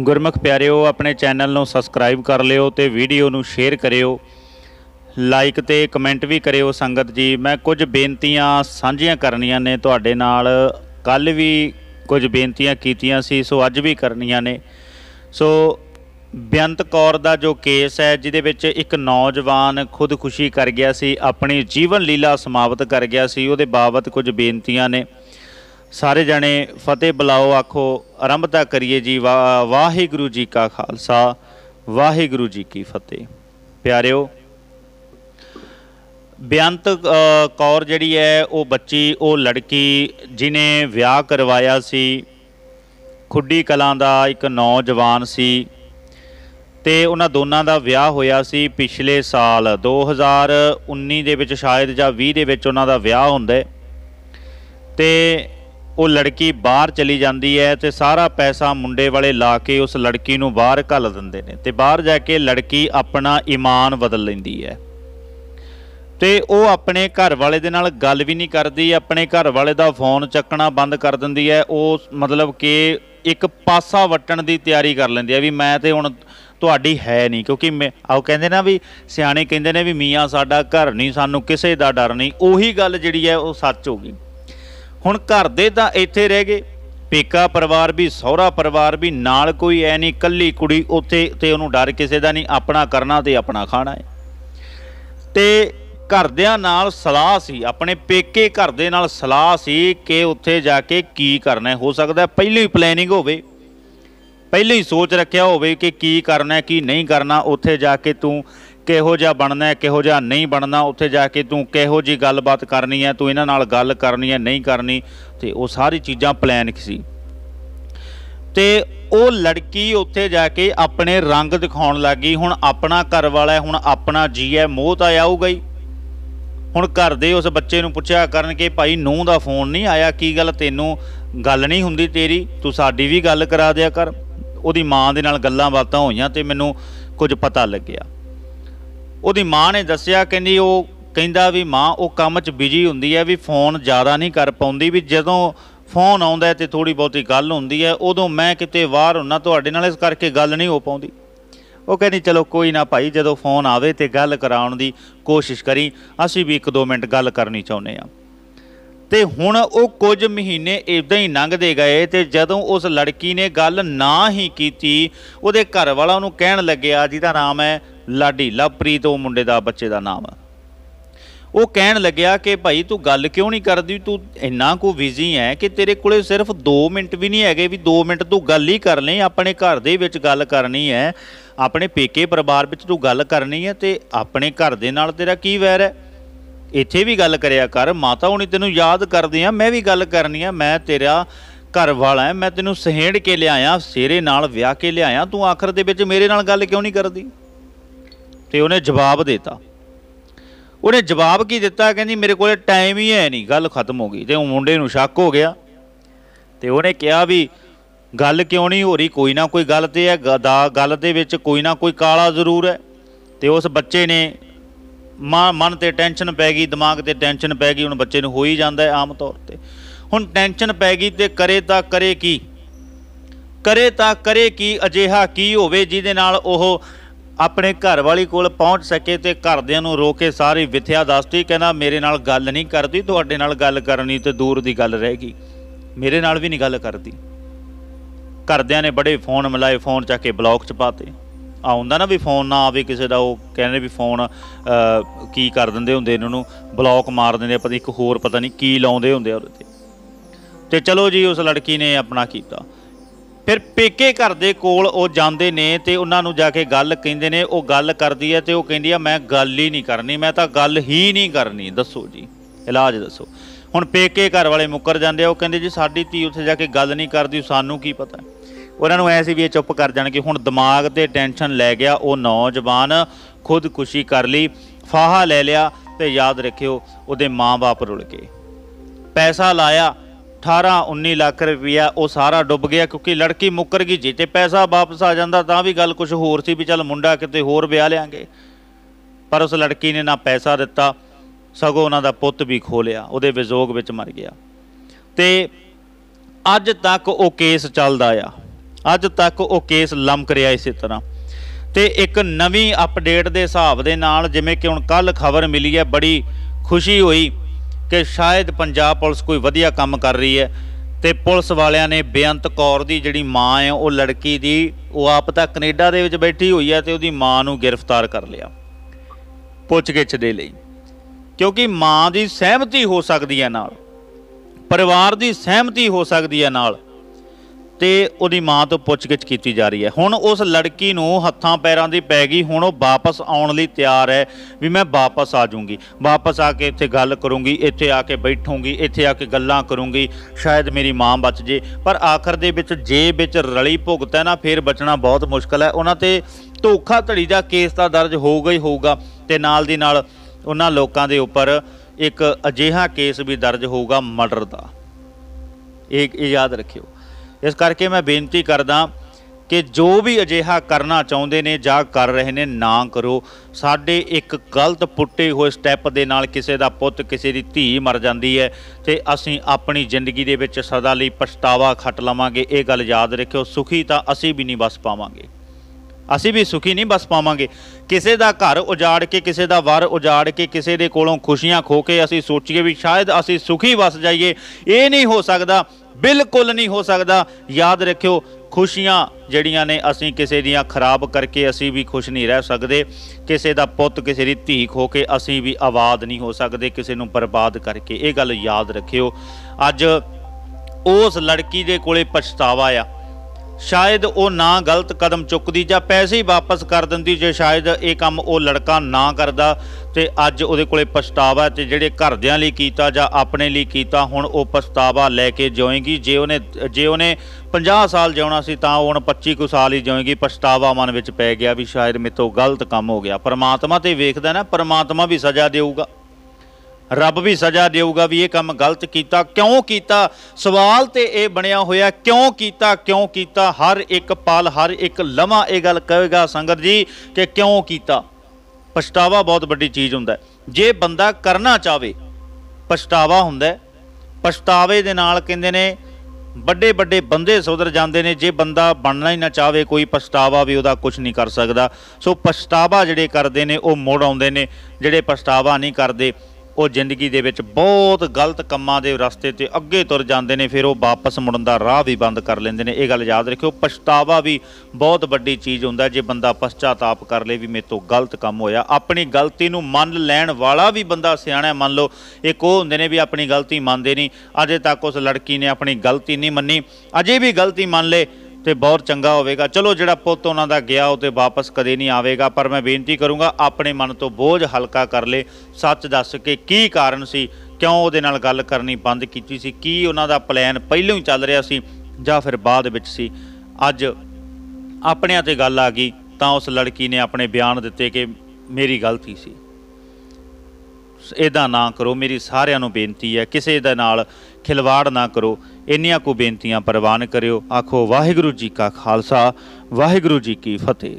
ਗੁਰਮੁਖ ਪਿਆਰਿਓ, ਆਪਣੇ ਚੈਨਲ ਨੂੰ ਸਬਸਕ੍ਰਾਈਬ ਕਰ ਲਿਓ ਤੇ ਵੀਡੀਓ ਨੂੰ ਸ਼ੇਅਰ ਕਰਿਓ। ਲਾਈਕ ਤੇ ਕਮੈਂਟ ਵੀ ਕਰਿਓ ਸੰਗਤ ਜੀ। ਮੈਂ ਕੁਝ ਬੇਨਤੀਆਂ ਸਾਂਝੀਆਂ ਕਰਨੀਆਂ ਨੇ ਤੁਹਾਡੇ ਨਾਲ। ਕੱਲ ਵੀ ਕੁਝ ਬੇਨਤੀਆਂ ਕੀਤੀਆਂ ਸੀ, ਸੋ ਅੱਜ ਵੀ ਕਰਨੀਆਂ ਨੇ। ਸੋ ਬੇਅੰਤ ਕੌਰ ਦਾ ਜੋ ਕੇਸ ਹੈ, ਜਿਹਦੇ ਵਿੱਚ ਇੱਕ ਨੌਜਵਾਨ ਖੁਦਕੁਸ਼ੀ ਕਰ ਗਿਆ ਸੀ, ਆਪਣੀ ਜੀਵਨ ਲੀਲਾ ਸਮਾਪਤ ਕਰ ਗਿਆ ਸੀ, ਉਹਦੇ ਬਾਬਤ ਕੁਝ ਬੇਨਤੀਆਂ ਨੇ। ਸਾਰੇ ਜਣੇ ਫਤਿਹ ਬੁਲਾਓ, ਆਖੋ ਆਰੰਭਤਾ ਕਰੀਏ ਜੀ, ਵਾ- ਵਾਹਿਗੁਰੂ ਜੀ ਕਾ ਖਾਲਸਾ, ਵਾਹਿਗੁਰੂ ਜੀ ਕੀ ਫਤਿਹ। ਪਿਆਰਿਓ, ਬੇਅੰਤ ਕੌਰ ਜਿਹੜੀ ਹੈ, ਉਹ ਬੱਚੀ, ਉਹ ਲੜਕੀ ਜਿਨੇ ਵਿਆਹ ਕਰਵਾਇਆ ਸੀ, ਖੁੱਡੀ ਕਲਾਂ ਦਾ ਇੱਕ ਨੌਜਵਾਨ ਸੀ ਤੇ ਉਹਨਾਂ ਦੋਨਾਂ ਦਾ ਵਿਆਹ ਹੋਇਆ ਸੀ ਪਿਛਲੇ ਸਾਲ 2019 ਦੇ ਵਿੱਚ ਸ਼ਾਇਦ ਜਾਂ 20 ਦੇ ਵਿੱਚ ਉਹਨਾਂ ਦਾ ਵਿਆਹ ਹੁੰਦਾ ਹੈ। ਤੇ ਉਹ ਲੜਕੀ ਬਾਹਰ ਚਲੀ ਜਾਂਦੀ ਹੈ ਤੇ ਸਾਰਾ ਪੈਸਾ ਮੁੰਡੇ ਵਾਲੇ ਲਾ ਕੇ ਉਸ ਲੜਕੀ ਨੂੰ ਬਾਹਰ ਘੱਲ ਦਿੰਦੇ ਨੇ ਤੇ ਬਾਹਰ ਜਾ ਕੇ ਲੜਕੀ ਆਪਣਾ ਈਮਾਨ ਬਦਲ ਲੈਂਦੀ ਹੈ। ਤੇ ਉਹ ਆਪਣੇ ਘਰ ਵਾਲੇ ਦੇ ਨਾਲ ਗੱਲ ਵੀ ਨਹੀਂ ਕਰਦੀ, ਆਪਣੇ ਘਰ ਵਾਲੇ ਦਾ ਫੋਨ ਚੱਕਣਾ ਬੰਦ ਕਰ ਦਿੰਦੀ ਹੈ। ਉਹ ਮਤਲਬ ਕਿ ਇੱਕ ਪਾਸਾ ਵਟਣ ਦੀ ਤਿਆਰੀ ਕਰ ਲੈਂਦੀ ਹੈ ਵੀ ਮੈਂ ਤੇ ਹੁਣ ਤੁਹਾਡੀ ਹੈ ਨਹੀਂ, ਕਿਉਂਕਿ ਮੈਂ ਆਓ ਕਹਿੰਦੇ ਨਾ ਵੀ ਸਿਆਣੇ ਕਹਿੰਦੇ ਨੇ ਵੀ ਮੀਆਂ ਸਾਡਾ ਘਰ ਨਹੀਂ, ਸਾਨੂੰ ਕਿਸੇ ਦਾ ਡਰ ਨਹੀਂ, ਉਹੀ ਗੱਲ ਜਿਹੜੀ ਹੈ ਉਹ ਸੱਚ ਹੋ ਗਈ। ਹੁਣ ਘਰ ਦੇ ਤਾਂ ਇੱਥੇ ਰਹਿ ਗਏ। ਪੇਕਾ ਪਰਿਵਾਰ ਵੀ, ਸਹੁਰਾ ਪਰਿਵਾਰ ਵੀ, ਨਾਲ ਕੋਈ ਐ ਨਹੀਂ ਕੱਲੀ ਕੁੜੀ ਉੱਥੇ ਤੇ ਉਹਨੂੰ ਡਰ ਕਿਸੇ ਦਾ ਨਹੀਂ, ਆਪਣਾ ਕਰਨਾ ਤੇ ਆਪਣਾ ਖਾਣਾ ਹੈ ਤੇ ਘਰਦਿਆਂ ਨਾਲ ਸਲਾਹ ਸੀ, ਆਪਣੇ ਪੇਕੇ ਘਰ ਦੇ ਨਾਲ ਸਲਾਹ ਸੀ ਕਿ ਉੱਥੇ ਜਾ ਕੇ ਕੀ ਕਰਨਾ ਹੋ ਸਕਦਾ ਪਹਿਲਾਂ ਹੀ ਪਲੈਨਿੰਗ ਹੋਵੇ, ਪਹਿਲਾਂ ਹੀ ਸੋਚ ਰੱਖਿਆ ਹੋਵੇ ਕਿ ਕੀ ਕਰਨਾ ਕੀ ਨਹੀਂ ਕਰਨਾ, ਉੱਥੇ ਜਾ ਕੇ ਤੂੰ ਕਿਹੋ ਜਿਹਾ ਬਣਨਾ ਹੈ, ਕਿਹੋ ਜਿਹਾ ਨਹੀਂ ਬਣਨਾ, ਉੱਥੇ ਜਾ ਕੇ ਤੂੰ ਕਿਹੋ ਜੀ ਗੱਲਬਾਤ ਕਰਨੀ ਹੈ, ਤੂੰ ਇਹਨਾਂ ਨਾਲ ਗੱਲ ਕਰਨੀ ਹੈ, ਨਹੀਂ ਕਰਨੀ, ਤੇ ਉਹ ਸਾਰੀ ਚੀਜ਼ਾਂ ਪਲਾਨ ਸੀ? ਤੇ ਉਹ ਲੜਕੀ ਉੱਥੇ ਜਾ ਕੇ ਆਪਣੇ ਰੰਗ ਦਿਖਾਉਣ ਲੱਗੀ, ਹੁਣ ਆਪਣਾ ਘਰ ਵਾਲਾ ਹੁਣ ਆਪਣਾ ਜੀ ਹੈ, ਮੋਹ ਤਾਂ ਆਊਗਾ ਹੀ। ਹੁਣ ਘਰ ਦੇ ਉਸ ਬੱਚੇ ਨੂੰ ਪੁੱਛਿਆ ਕਰਨ ਕਿ ਭਾਈ ਨੂੰਹ ਦਾ ਫੋਨ ਨਹੀਂ ਆਇਆ, ਕੀ ਗੱਲ ਤੈਨੂੰ ਗੱਲ ਨਹੀਂ ਹੁੰਦੀ ਤੇਰੀ? ਤੂੰ ਸਾਡੀ ਵੀ ਗੱਲ ਕਰਾ ਦਿਆ ਕਰ। ਉਹਦੀ ਮਾਂ ਦੇ ਨਾਲ ਗੱਲਾਂ ਬਾਤਾਂ ਹੋਈਆਂ ਤੇ ਮੈਨੂੰ ਕੁਝ ਪਤਾ ਲੱਗਿਆ। ਉਹਦੀ ਮਾਂ ਨੇ ਦੱਸਿਆ ਕਹਿੰਦੀ ਉਹ ਕਹਿੰਦਾ ਵੀ ਮਾਂ, ਉਹ ਕੰਮ 'ਚ ਬਿਜ਼ੀ ਹੁੰਦੀ ਹੈ ਵੀ ਫੋਨ ਜ਼ਿਆਦਾ ਨਹੀਂ ਕਰ ਪਾਉਂਦੀ, ਵੀ ਜਦੋਂ ਫੋਨ ਆਉਂਦਾ ਹੈ ਤੇ ਥੋੜੀ ਬਹੁਤੀ ਗੱਲ ਹੁੰਦੀ ਹੈ, ਉਦੋਂ ਮੈਂ ਕਿਤੇ ਬਾਹਰ ਹੁੰਨਾ, ਤੁਹਾਡੇ ਨਾਲ ਇਸ ਕਰਕੇ ਗੱਲ ਨਹੀਂ ਹੋ ਪਾਉਂਦੀ। ਉਹ ਕਹਿੰਦੀ, ਚਲੋ ਕੋਈ ਨਾ ਭਾਈ, ਜਦੋਂ ਫੋਨ ਆਵੇ ਤੇ ਗੱਲ ਕਰਾਉਣ ਦੀ ਕੋਸ਼ਿਸ਼ ਕਰੀ, ਅਸੀਂ ਵੀ 1-2 ਮਿੰਟ ਗੱਲ ਕਰਨੀ ਚਾਹੁੰਦੇ ਆ ਤੇ ਹੁਣ ਉਹ ਕੁਝ ਮਹੀਨੇ ਇਦਾਂ ਹੀ ਲੰਘਦੇ ਗਏ ਤੇ ਜਦੋਂ ਉਸ ਲੜਕੀ ਨੇ ਗੱਲ ਨਾ ਹੀ ਕੀਤੀ, ਉਹਦੇ ਘਰ ਵਾਲਾ ਉਹਨੂੰ ਕਹਿਣ ਲੱਗਿਆ, ਜਿਹਦਾ ਨਾਮ ਹੈ ਲਾਡੀ ਲਵਪ੍ਰੀਤ, ਉਹ ਮੁੰਡੇ ਦਾ ਬੱਚੇ ਦਾ ਨਾਮ। ਉਹ ਕਹਿਣ ਲੱਗਿਆ ਕਿ ਭਾਈ ਤੂੰ ਗੱਲ ਕਿਉਂ ਨਹੀਂ ਕਰਦੀ? ਤੂੰ ਇੰਨਾ ਕੋ ਬਿਜ਼ੀ ਹੈ ਕਿ ਤੇਰੇ ਕੋਲੇ ਸਿਰਫ 2 ਮਿੰਟ ਵੀ ਨਹੀਂ ਹੈਗੇ ਵੀ 2 ਮਿੰਟ ਤੂੰ ਗੱਲ ਹੀ ਕਰ ਲਈ ਆਪਣੇ ਘਰ ਦੇ ਵਿੱਚ ਗੱਲ ਕਰਨੀ ਹੈ ਆਪਣੇ ਪੇਕੇ ਪਰਿਵਾਰ ਵਿੱਚ ਤੂੰ ਗੱਲ ਕਰਨੀ ਹੈ ਤੇ ਆਪਣੇ ਘਰ ਦੇ ਨਾਲ ਤੇਰਾ ਕੀ ਵੈਰ ਹੈ ਇੱਥੇ ਵੀ ਗੱਲ ਕਰਿਆ ਕਰ, ਮਾਤਾ ਹੁਣੀ ਤੈਨੂੰ ਯਾਦ ਕਰਦੇ ਆ, ਮੈਂ ਵੀ ਗੱਲ ਕਰਨੀ ਆ, ਮੈਂ ਤੇਰਾ ਘਰ ਵਾਲਾ ਮੈਂ ਤੈਨੂੰ ਸਹੇੜ ਕੇ ਲਿਆਇਆ ਸੇਰੇ ਨਾਲ ਵਿਆਹ ਕੇ ਲਿਆਇਆ, ਤੂੰ ਆਖਰ ਦੇ ਵਿੱਚ ਮੇਰੇ ਨਾਲ ਗੱਲ ਕਿਉਂ ਨਹੀਂ ਕਰਦੀ? ਤੇ ਉਹਨੇ ਜਵਾਬ ਦਿੱਤਾ। ਉਹਨੇ ਜਵਾਬ ਕੀ ਦਿੱਤਾ? ਕਹਿੰਦੀ, ਮੇਰੇ ਕੋਲੇ ਟਾਈਮ ਹੀ ਹੈ ਨਹੀਂ, ਗੱਲ ਖਤਮ ਹੋ ਗਈ। ਤੇ ਉਹ ਮੁੰਡੇ ਨੂੰ ਸ਼ੱਕ ਹੋ ਗਿਆ। ਤੇ ਉਹਨੇ ਕਿਹਾ ਵੀ, ਗੱਲ ਕਿਉਂ ਨਹੀਂ ਹੋ ਰਹੀ? ਕੋਈ ਨਾ ਕੋਈ ਗੱਲ ਤੇ ਹੈ, ਗ- ਗੱਲ ਦੇ ਵਿੱਚ ਕੋਈ ਨਾ ਕੋਈ ਕਾਲਾ ਜ਼ਰੂਰ ਹੈ। ਤੇ ਉਸ ਬੱਚੇ ਨੇ ਮਾ- ਮਨ ਤੇ ਟੈਨਸ਼ਨ ਪੈ ਗਈ, ਦਿਮਾਗ ਤੇ ਟੈਨਸ਼ਨ ਪੈ ਗਈ, ਹੁਣ ਬੱਚੇ ਨੂੰ ਹੋ ਹੀ ਜਾਂਦਾ ਹੈ ਆਮ ਤੌਰ ਤੇ। ਹੁਣ ਟੈਨਸ਼ਨ ਪੈ ਗਈ ਤੇ ਕਰੇ ਤਾਂ ਕਰੇ ਕੀ? ਕਰੇ ਤਾਂ ਕਰੇ ਕੀ? ਅਜਿਹਾ ਕੀ ਹੋਵੇ ਜਿਹਦੇ ਨਾਲ ਉਹ ਆਪਣੇ ਘਰ ਵਾਲੀ ਕੋਲ ਪਹੁੰਚ ਸਕੇ ਤੇ ਘਰਦਿਆਂ ਨੂੰ ਰੋ ਕੇ ਸਾਰੀ ਵਿਥਿਆ ਦੱਸਦੀ ਕਹਿੰਦਾ, ਮੇਰੇ ਨਾਲ ਗੱਲ ਨਹੀਂ ਕਰਦੀ, ਤੁਹਾਡੇ ਨਾਲ ਗੱਲ ਕਰਨੀ ਤੇ ਦੂਰ ਦੀ ਗੱਲ ਰਹਿ ਗਈ ਮੇਰੇ ਨਾਲ ਵੀ ਨਹੀਂ ਗੱਲ ਕਰਦੀ। ਘਰਦਿਆਂ ਨੇ ਬੜੇ ਫੋਨ ਮਿਲਾਏ, ਫੋਨ ਚੱਕ ਕੇ ਬਲੌਕ ਚ ਪਾਤੇ। ਆਉਂਦਾ ਨਾ ਵੀ ਫੋਨ ਨਾ ਆਵੇ ਕਿਸੇ ਦਾ, ਉਹ ਕਹਿੰਦੇ ਵੀ ਫੋਨ ਕੀ ਕਰ ਦਿੰਦੇ ਹੁੰਦੇ ਇਹਨਾਂ ਨੂੰ? ਬਲੌਕ ਮਾਰ ਦਿੰਦੇ ਪਤਾ ਇੱਕ ਹੋਰ ਪਤਾ ਨਹੀਂ ਕੀ ਲਾਉਂਦੇ ਹੁੰਦੇ ਉਹਦੇ ਤੇ। ਤੇ ਚਲੋ ਜੀ, ਉਸ ਲੜਕੀ ਨੇ ਆਪਣਾ ਕੀਤਾ। ਫਿਰ ਪੇਕੇ ਘਰ ਦੇ ਕੋਲ ਉਹ ਜਾਂਦੇ ਨੇ ਤੇ ਉਹਨਾਂ ਨੂੰ ਜਾ ਕੇ ਗੱਲ ਕਹਿੰਦੇ ਨੇ, ਉਹ ਗੱਲ ਕਰਦੀ ਹੈ ਤੇ ਉਹ ਕਹਿੰਦੀ ਆ ਮੈਂ ਗੱਲ ਹੀ ਨਹੀਂ ਕਰਨੀ, ਮੈਂ ਤਾਂ ਗੱਲ ਹੀ ਨਹੀਂ ਕਰਨੀ। ਦੱਸੋ ਜੀ, ਇਲਾਜ ਦੱਸੋ। ਹੁਣ ਪੇਕੇ ਘਰ ਵਾਲੇ ਮੁੱਕਰ ਜਾਂਦੇ ਆ, ਉਹ ਕਹਿੰਦੇ, ਜੀ, ਸਾਡੀ ਧੀ ਉੱਥੇ ਜਾ ਕੇ ਗੱਲ ਨਹੀਂ ਕਰਦੀ, ਸਾਨੂੰ ਕੀ ਪਤਾ? ਉਹਨਾਂ ਨੂੰ ਐ ਸੀ ਵੀ ਇਹ ਚੁੱਪ ਕਰ ਜਾਣਗੇ। ਹੁਣ ਦਿਮਾਗ ਤੇ ਟੈਨਸ਼ਨ ਲੈ ਗਿਆ ਉਹ ਨੌਜਵਾਨ, ਖੁਦਕੁਸ਼ੀ ਕਰ ਲਈ, ਫਾਹਾ ਲੈ ਲਿਆ ਤੇ ਯਾਦ ਰੱਖਿਓ, ਉਹਦੇ ਮਾਂ-ਬਾਪ ਰੁਲ ਗਏ। ਪੈਸਾ ਲਾਇਆ 18 19 ਲੱਖ ਰੁਪਇਆ ਉਹ ਸਾਰਾ ਡੁੱਬ ਗਿਆ ਕਿਉਂਕਿ ਲੜਕੀ ਮੁੱਕਰ ਗਈ ਜੇ ਤੇ ਪੈਸਾ ਵਾਪਸ ਆ ਜਾਂਦਾ ਤਾਂ ਵੀ ਗੱਲ ਕੁਝ ਹੋਰ ਸੀ ਵੀ ਚੱਲ ਮੁੰਡਾ ਕਿਤੇ ਹੋਰ ਵਿਆਹ ਲਿਆਂਗੇ। ਪਰ ਉਸ ਲੜਕੀ ਨੇ ਨਾ ਪੈਸਾ ਦਿੱਤਾ, ਸਗੋਂ ਉਹਨਾਂ ਦਾ ਪੁੱਤ ਵੀ ਖੋ ਲਿਆ ਉਹਦੇ ਵਿਜੋਗ ਵਿੱਚ ਮਰ ਗਿਆ। ਤੇ ਅੱਜ ਤੱਕ ਉਹ ਕੇਸ ਚੱਲਦਾ ਆ। ਅੱਜ ਤੱਕ ਉਹ ਕੇਸ ਲਮਕ ਰਿਹਾ ਇਸੇ ਤਰ੍ਹਾਂ। ਤੇ ਇੱਕ ਨਵੀਂ ਅਪਡੇਟ ਦੇ ਹਿਸਾਬ ਦੇ ਨਾਲ ਜਿਵੇਂ ਕਿ ਹੁਣ ਕੱਲ ਖਬਰ ਮਿਲੀ ਹੈ, ਬੜੀ ਖੁਸ਼ੀ ਹੋਈ ਕਿ ਸ਼ਾਇਦ ਪੰਜਾਬ ਪੁਲਿਸ ਕੋਈ ਵਧੀਆ ਕੰਮ ਕਰ ਰਹੀ ਹੈ ਤੇ ਪੁਲਿਸ ਵਾਲਿਆਂ ਨੇ ਬੇਅੰਤ ਕੌਰ ਦੀ ਜਿਹੜੀ ਮਾਂ ਹੈ, ਉਹ ਲੜਕੀ ਦੀ, ਉਹ ਆਪ ਤਾਂ ਕੈਨੇਡਾ ਦੇ ਵਿੱਚ ਬੈਠੀ ਹੋਈ ਹੈ ਤੇ ਉਹਦੀ ਮਾਂ ਨੂੰ ਗ੍ਰਿਫਤਾਰ ਕਰ ਲਿਆ ਪੁੱਛਗਿੱਛ ਦੇ ਲਈ। ਕਿਉਂਕਿ ਮਾਂ ਦੀ ਸਹਿਮਤੀ ਹੋ ਸਕਦੀ ਹੈ ਨਾਲ, ਪਰਿਵਾਰ ਦੀ ਸਹਿਮਤੀ ਹੋ ਸਕਦੀ ਹੈ ਨਾਲ ਤੇ ਉਹਦੀ ਮਾਂ ਤੋਂ ਪੁੱਛਗਿੱਛ ਕੀਤੀ ਜਾ ਰਹੀ ਹੈ। ਹੁਣ ਉਸ ਲੜਕੀ ਨੂੰ ਹੱਥਾਂ ਪੈਰਾਂ ਦੀ ਪੈ ਗਈ, ਹੁਣ ਉਹ ਵਾਪਸ ਆਉਣ ਲਈ ਤਿਆਰ ਹੈ ਵੀ ਮੈਂ ਵਾਪਸ ਆ ਜਾਊਂਗੀ। ਵਾਪਸ ਆ ਕੇ ਇੱਥੇ ਗੱਲ ਕਰੂੰਗੀ, ਇੱਥੇ ਆ ਕੇ ਬੈਠੂੰਗੀ, ਇੱਥੇ ਆ ਕੇ ਗੱਲਾਂ ਕਰੂੰਗੀ, ਸ਼ਾਇਦ ਮੇਰੀ ਮਾਂ ਬਚ ਜੇ। ਪਰ ਆਖਰ ਦੇ ਵਿੱਚ ਜੇ ਵਿੱਚ ਰਲੀ ਭੁਗਤ ਹੈ ਨਾ, ਫਿਰ ਬਚਣਾ ਬਹੁਤ ਮੁਸ਼ਕਲ ਹੈ। ਉਹਨਾਂ ਤੇ ਧੋਖਾ ਧੜੀ ਦਾ ਕੇਸ ਤਾਂ ਦਰਜ ਹੋਊਗਾ ਹੀ ਹੋਊਗਾ ਤੇ ਨਾਲ ਦੀ ਨਾਲ ਉਹਨਾਂ ਲੋਕਾਂ ਦੇ ਉੱਪਰ ਇੱਕ ਅਜਿਹਾ ਕੇਸ ਵੀ ਦਰਜ ਹੋਊਗਾ ਮਰਡਰ ਦਾ। ਇਹ ਇਹ ਯਾਦ ਰੱਖਿਓ। ਇਸ ਕਰਕੇ ਮੈਂ ਬੇਨਤੀ ਕਰਦਾ ਕਿ ਜੋ ਵੀ ਅਜਿਹਾ ਕਰਨਾ ਚਾਹੁੰਦੇ ਨੇ ਜਾਂ ਕਰ ਰਹੇ ਨੇ, ਨਾ ਕਰੋ। ਸਾਡੇ ਇੱਕ ਗਲਤ ਪੁੱਟੇ ਹੋਏ ਸਟੈਪ ਦੇ ਨਾਲ ਕਿਸੇ ਦਾ ਪੁੱਤ ਕਿਸੇ ਦੀ ਧੀ ਮਰ ਜਾਂਦੀ ਹੈ ਤੇ ਅਸੀਂ ਆਪਣੀ ਜ਼ਿੰਦਗੀ ਦੇ ਵਿੱਚ ਸਦਾ ਲਈ ਪਛਤਾਵਾ ਖੱਟ ਲਵਾਂਗੇ। ਇਹ ਗੱਲ ਯਾਦ ਰੱਖਿਓ, ਸੁਖੀ ਤਾਂ ਅਸੀਂ ਵੀ ਨਹੀਂ ਬਸ ਪਾਵਾਂਗੇ। ਅਸੀਂ ਵੀ ਸੁਖੀ ਨਹੀਂ ਬਸ ਪਾਵਾਂਗੇ। ਕਿਸੇ ਦਾ ਘਰ ਉਜਾੜ ਕੇ, ਕਿਸੇ ਦਾ ਵਰ ਉਜਾੜ ਕੇ, ਕਿਸੇ ਦੇ ਕੋਲੋਂ ਖੁਸ਼ੀਆਂ ਖੋ ਕੇ ਅਸੀਂ ਸੋਚੀਏ ਵੀ ਸ਼ਾਇਦ ਅਸੀਂ ਸੁਖੀ ਵਸ ਜਾਈਏ। ਇਹ ਨਹੀਂ ਹੋ ਸਕਦਾ ਬਿਲਕੁਲ ਨਹੀਂ ਹੋ ਸਕਦਾ। ਯਾਦ ਰੱਖਿਓ, ਖੁਸ਼ੀਆਂ ਜਿਹੜੀਆਂ ਨੇ ਅਸੀਂ ਕਿਸੇ ਦੀਆਂ ਖਰਾਬ ਕਰਕੇ ਅਸੀਂ ਵੀ ਖੁਸ਼ ਨਹੀਂ ਰਹਿ ਸਕਦੇ। ਕਿਸੇ ਦਾ ਪੁੱਤ, ਕਿਸੇ ਦੀ ਧੀ ਖੋ ਕੇ ਅਸੀਂ ਵੀ ਆਬਾਦ ਨਹੀਂ ਹੋ ਸਕਦੇ, ਕਿਸੇ ਨੂੰ ਬਰਬਾਦ ਕਰਕੇ। ਇਹ ਗੱਲ ਯਾਦ ਰੱਖਿਓ। ਅੱਜ ਉਸ ਲੜਕੀ ਦੇ ਕੋਲੇ ਪਛਤਾਵਾ ਆ। ਸ਼ਾਇਦ ਉਹ ਨਾ ਗਲਤ ਕਦਮ ਚੁੱਕਦੀ ਜਾਂ ਪੈਸੇ ਹੀ ਵਾਪਸ ਕਰ ਦਿੰਦੀ ਜੇ ਸ਼ਾਇਦ ਇਹ ਕੰਮ ਉਹ ਲੜਕਾ ਨਾ ਕਰਦਾ ਤੇ ਅੱਜ ਉਹਦੇ ਕੋਲੇ ਪਛਤਾਵਾ ਤੇ ਜਿਹੜੇ ਘਰਦਿਆਂ ਲਈ ਕੀਤਾ ਜਾਂ ਆਪਣੇ ਲਈ ਕੀਤਾ, ਹੁਣ ਉਹ ਪਛਤਾਵਾ ਲੈ ਕੇ ਜਿਉਏਗੀ ਜੇ ਉਹਨੇ ਜੇ ਉਹਨੇ 50 ਸਾਲ ਜਿਉਣਾ ਸੀ ਤਾਂ ਉਹ ਹੁਣ 25 ਕੁ ਸਾਲ ਹੀ ਜਿਉਏਗੀ ਪਛਤਾਵਾ ਮਨ ਵਿੱਚ ਪੈ ਗਿਆ ਵੀ ਸ਼ਾਇਦ ਮੇਰੇ ਤੋਂ ਗਲਤ ਕੰਮ ਹੋ ਗਿਆ। ਪਰਮਾਤਮਾ ਤੇ ਵੇਖਦਾ ਨਾ, ਪਰਮਾਤਮਾ ਵੀ ਸਜ਼ਾ ਦੇਊਗਾ। ਰੱਬ ਵੀ ਸਜ਼ਾ ਦੇਊਗਾ ਵੀ ਇਹ ਕੰਮ ਗਲਤ ਕੀਤਾ, ਕਿਉਂ ਕੀਤਾ? ਸਵਾਲ ਤੇ ਇਹ ਬਣਿਆ ਹੋਇਆ, ਕਿਉਂ ਕੀਤਾ ਕਿਉਂ ਕੀਤਾ? ਹਰ ਇੱਕ ਪਲ, ਹਰ ਇੱਕ ਲਮਾ ਇਹ ਗੱਲ ਕਹੇਗਾ ਸੰਗਤ ਜੀ ਕਿ ਕਿਉਂ ਕੀਤਾ? ਪਛਤਾਵਾ ਬਹੁਤ ਵੱਡੀ ਚੀਜ਼ ਹੁੰਦਾ ਜੇ ਬੰਦਾ ਕਰਨਾ ਚਾਵੇ, ਪਛਤਾਵਾ ਹੁੰਦਾ ਪਛਤਾਵੇ ਦੇ ਨਾਲ ਕਹਿੰਦੇ ਨੇ, ਵੱਡੇ ਵੱਡੇ ਬੰਦੇ ਸੁਧਰ ਜਾਂਦੇ ਨੇ, ਜੇ ਬੰਦਾ ਬਣਨਾ ਹੀ ਨਾ ਚਾਵੇ, ਕੋਈ ਪਛਤਾਵਾ ਵੀ ਉਹਦਾ ਕੁਝ ਨਹੀਂ ਕਰ ਸਕਦਾ। ਸੋ ਪਛਤਾਵਾ ਜਿਹੜੇ ਕਰਦੇ ਨੇ, ਉਹ ਮੁੜ ਆਉਂਦੇ ਨੇ, ਜਿਹੜੇ ਪਛਤਾਵਾ ਨਹੀਂ ਕਰਦੇ। ਉਹ ਜ਼ਿੰਦਗੀ ਦੇ ਵਿੱਚ ਬਹੁਤ ਗਲਤ ਕੰਮਾਂ ਦੇ ਰਸਤੇ ਤੇ ਅੱਗੇ ਤੁਰ ਜਾਂਦੇ ਨੇ, ਫਿਰ ਉਹ ਵਾਪਸ ਮੁੜਨ ਦਾ ਰਾਹ ਵੀ ਬੰਦ ਕਰ ਲੈਂਦੇ ਨੇ। ਇਹ ਗੱਲ ਯਾਦ ਰੱਖਿਓ, ਪਛਤਾਵਾ ਵੀ ਬਹੁਤ ਵੱਡੀ ਚੀਜ਼ ਹੁੰਦਾ, ਜੇ ਬੰਦਾ ਪਛਤਾਤਾਪ ਕਰ ਲੇ ਵੀ ਮੇਰੇ ਤੋਂ ਗਲਤ ਕੰਮ ਹੋਇਆ। ਆਪਣੀ ਗਲਤੀ ਨੂੰ ਮੰਨ ਲੈਣ ਵਾਲਾ ਵੀ ਬੰਦਾ ਸਿਆਣਾ ਮੰਨ ਲਓ ਇੱਕ ਉਹ ਹੁੰਦੇ ਨੇ ਵੀ ਆਪਣੀ ਗਲਤੀ ਮੰਨਦੇ ਨਹੀਂ। ਅਜੇ ਤੱਕ ਉਸ ਲੜਕੀ ਨੇ ਆਪਣੀ ਗਲਤੀ ਨਹੀਂ ਮੰਨੀ। ਅਜੇ ਵੀ ਗਲਤੀ ਮੰਨ ਲੇ ਤੇ ਬਹੁਤ ਚੰਗਾ ਹੋਵੇਗਾ। ਚਲੋ ਜਿਹੜਾ ਪੁੱਤ ਉਹਨਾਂ ਦਾ ਗਿਆ, ਉਹ ਤੇ ਵਾਪਸ ਕਦੇ ਨਹੀਂ ਆਵੇਗਾ, ਪਰ ਮੈਂ ਬੇਨਤੀ ਕਰੂੰਗਾ, ਆਪਣੇ ਮਨ ਤੋਂ ਬੋਝ ਹਲਕਾ ਕਰ ਲੇ। ਸੱਚ ਦੱਸ ਕੇ ਕੀ ਕਾਰਨ ਸੀ, ਕਿਉਂ ਉਹਦੇ ਨਾਲ ਗੱਲ ਕਰਨੀ ਬੰਦ ਕੀਤੀ ਸੀ, ਕੀ ਉਹਨਾਂ ਦਾ ਪਲਾਨ ਪਹਿਲਾਂ ਹੀ ਚੱਲ ਰਿਹਾ ਸੀ, ਜਾਂ ਫਿਰ ਬਾਅਦ ਵਿੱਚ ਸੀ। ਅੱਜ ਆਪਣਿਆਂ ਤੇ ਗੱਲ ਆ ਗਈ, ਤਾਂ ਉਸ ਲੜਕੀ ਨੇ ਆਪਣੇ ਬਿਆਨ ਦਿੱਤੇ ਕਿ ਮੇਰੀ ਗਲਤੀ ਸੀ। ਇਹਦਾ ਨਾ ਕਰੋ, ਮੇਰੀ ਸਾਰਿਆਂ ਨੂੰ ਬੇਨਤੀ ਹੈ, ਕਿਸੇ ਦੇ ਨਾਲ ਖਿਲਵਾੜ ਨਾ ਕਰੋ। ਇੰਨੀਆਂ ਕੋ ਬੇਨਤੀਆਂ ਪ੍ਰਵਾਨ ਕਰਿਓ। ਆਖੋ ਵਾਹਿਗੁਰੂ ਜੀ ਕਾ ਖਾਲਸਾ ਵਾਹਿਗੁਰੂ ਜੀ ਕੀ ਫਤਿਹ।